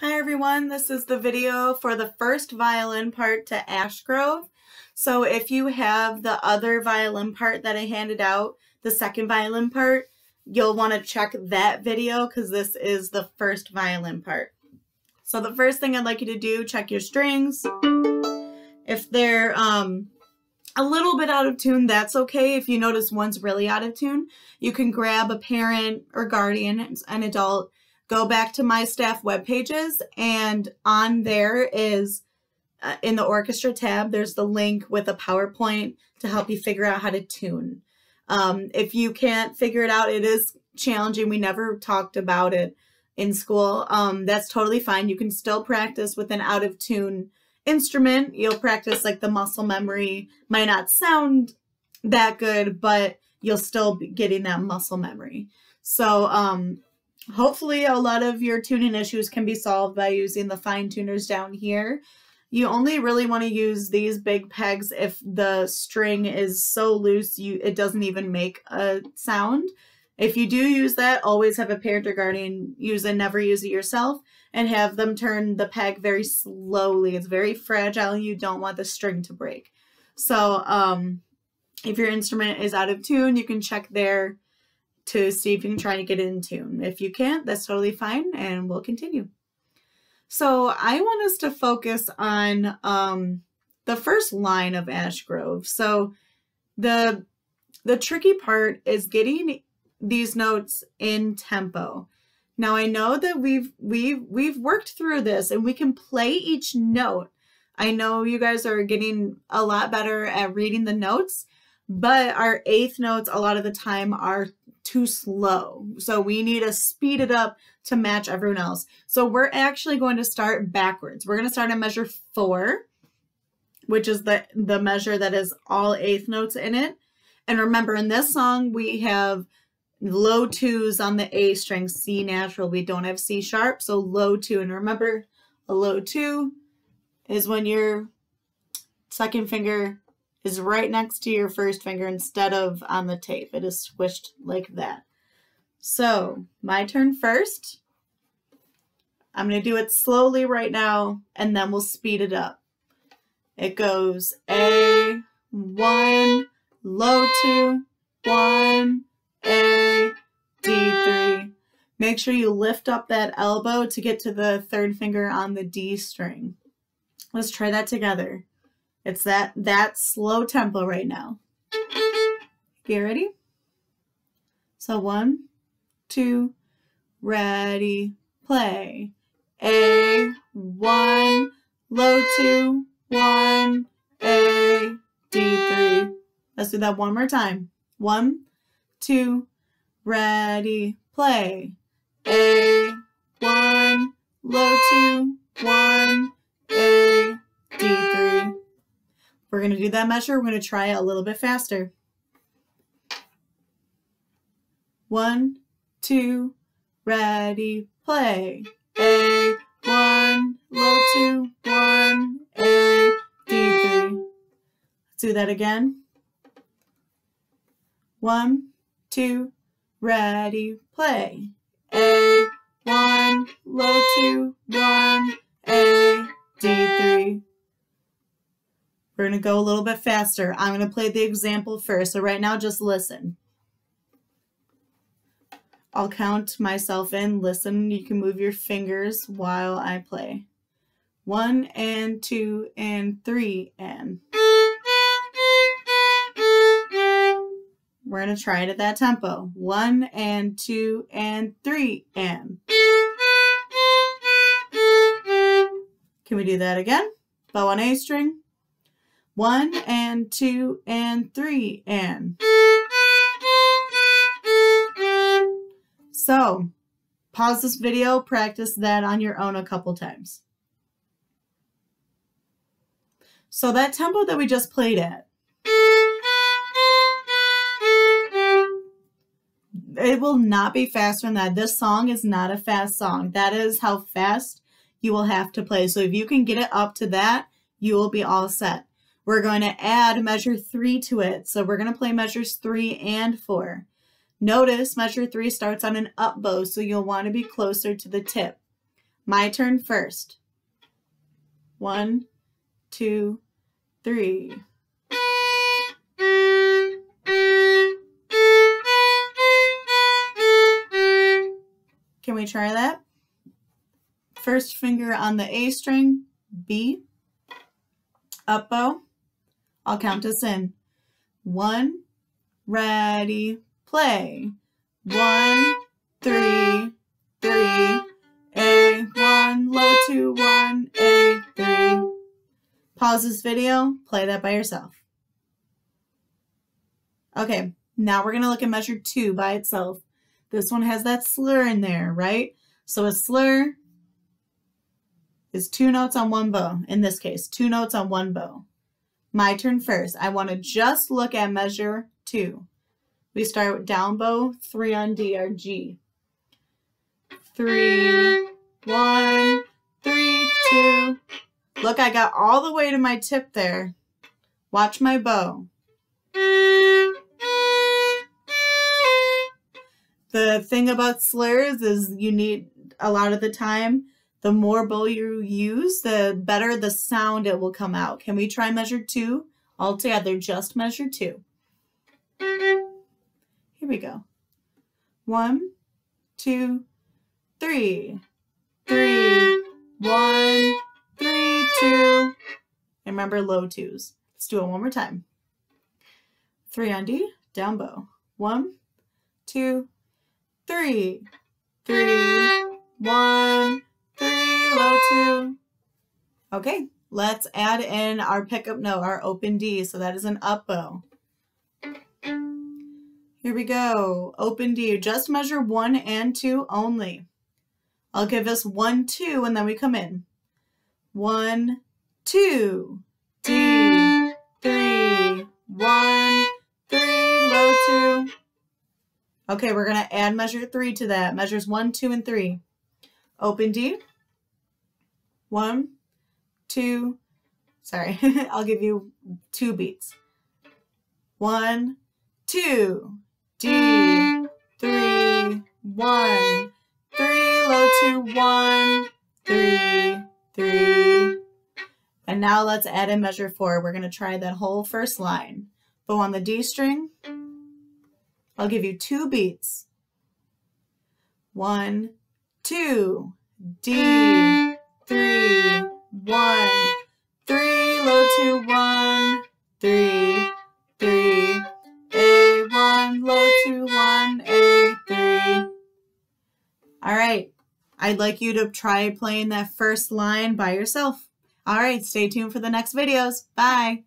Hi everyone, this is the video for the first violin part to Ash Grove. So if you have the other violin part that I handed out, the second violin part, you'll want to check that video because this is the first violin part. So the first thing I'd like you to do, check your strings. If they're um, a little bit out of tune, that's okay. If you notice one's really out of tune, you can grab a parent or guardian, an adult, go back to my staff web pages and on there is uh, in the orchestra tab there's the link with a powerpoint to help you figure out how to tune. Um, if you can't figure it out it is challenging. We never talked about it in school. Um, that's totally fine. You can still practice with an out of tune instrument. You'll practice like the muscle memory. Might not sound that good but you'll still be getting that muscle memory. So um, Hopefully a lot of your tuning issues can be solved by using the fine tuners down here. You only really want to use these big pegs if the string is so loose you it doesn't even make a sound. If you do use that, always have a parent or guardian use it, never use it yourself, and have them turn the peg very slowly. It's very fragile you don't want the string to break. So um, if your instrument is out of tune, you can check there to see if you can try to get it in tune. If you can't, that's totally fine and we'll continue. So I want us to focus on um, the first line of Ash Grove. So the the tricky part is getting these notes in tempo. Now I know that we've we've we've worked through this and we can play each note. I know you guys are getting a lot better at reading the notes, but our eighth notes a lot of the time are too slow. So we need to speed it up to match everyone else. So we're actually going to start backwards. We're going to start at measure four, which is the, the measure that is all eighth notes in it. And remember, in this song, we have low twos on the A string, C natural. We don't have C sharp, so low two. And remember, a low two is when your second finger is right next to your first finger instead of on the tape. It is squished like that. So my turn first. I'm going to do it slowly right now, and then we'll speed it up. It goes A, 1, low 2, 1, A, D3. Make sure you lift up that elbow to get to the third finger on the D string. Let's try that together. It's that that slow tempo right now. Get ready? So one, two, ready, play. A, one, low two, one, A, D, three. Let's do that one more time. One, two, ready, play. A, one, low two, one, We're going to do that measure. We're going to try it a little bit faster. One, two, ready, play. A, one, low two, one, A, D, three. Let's do that again. One, two, ready, play. A, one, low two, one, A, D, three. We're going to go a little bit faster. I'm going to play the example first. So right now, just listen. I'll count myself in. Listen, you can move your fingers while I play. One and two and three and. We're going to try it at that tempo. One and two and three and. Can we do that again? Bow on A string. One and two and three and. So, pause this video, practice that on your own a couple times. So that tempo that we just played at, it will not be faster than that. This song is not a fast song. That is how fast you will have to play. So if you can get it up to that, you will be all set. We're going to add measure three to it. So we're going to play measures three and four. Notice measure three starts on an up bow, so you'll want to be closer to the tip. My turn first. One, two, three. Can we try that? First finger on the A string, B, up bow. I'll count us in. One, ready, play. One, three, three, A, one, low two, one, A, three. Pause this video, play that by yourself. Okay, now we're going to look at measure two by itself. This one has that slur in there, right? So a slur is two notes on one bow. In this case, two notes on one bow. My turn first. I want to just look at measure two. We start with down bow, three on D or G. Three, one, three, two. Look, I got all the way to my tip there. Watch my bow. The thing about slurs is you need a lot of the time, the more bow you use, the better the sound it will come out. Can we try measure two all together? Just measure two. Here we go. One, two, three, three, one, three, two. And remember low twos. Let's do it one more time. Three on D, down bow. One, two, three, three, one, Okay, let's add in our pickup note, our open D. So that is an up bow. Here we go. Open D. Just measure one and two only. I'll give us one, two, and then we come in. One, two, D, three, one, three, low two. Okay, we're going to add measure three to that. Measures one, two, and three. Open D. One, two, sorry, I'll give you two beats. One, two, D, three, one, three, low two, one, three, three. And now let's add in measure four. We're going to try that whole first line. Bow on the D string. I'll give you two beats. One, two, D, one, three, low two, one, three, three, A, one, low two, one, A, three. All right, I'd like you to try playing that first line by yourself. All right, stay tuned for the next videos. Bye.